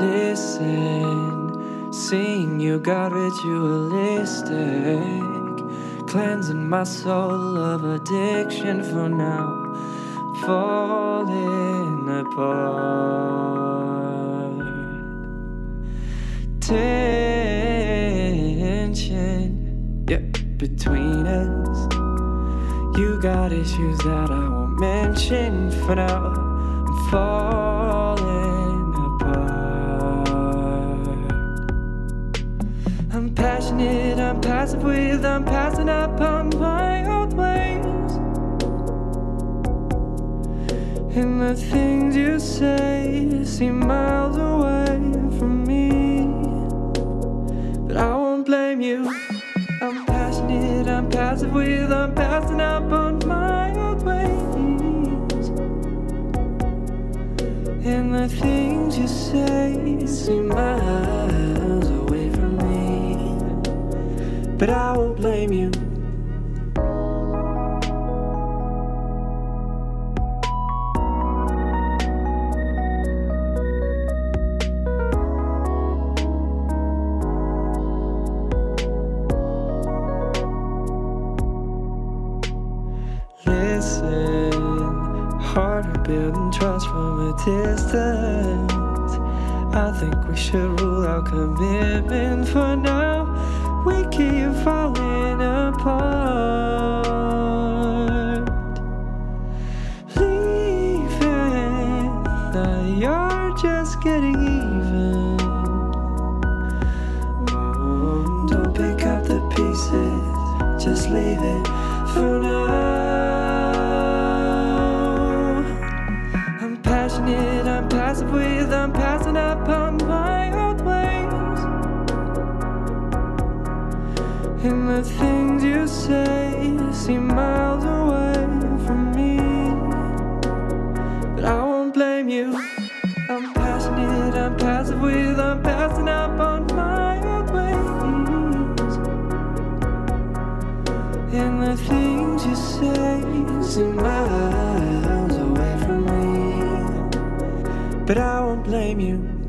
Listen, seeing you got ritualistic, cleansing my soul of addiction for now, falling apart. Tension, yeah, between us. You got issues that I won't mention for now. I'm falling I'm passive with, I'm passing up on my old ways. And the things you say seem miles away from me. But I won't blame you. I'm passionate, I'm passive with, I'm passing up on my old ways. And the things you say seem miles away. But I won't blame you. Listen, harder building trust from a distance. I think we should rule out commitment for now. We keep falling apart. Leaving, now you're just getting even. Don't pick up the pieces, just leave it for now. And the things you say seem miles away from me. But I won't blame you. I'm passionate, I'm passive with, I'm passing up on my old ways. And the things you say seem miles away from me. But I won't blame you.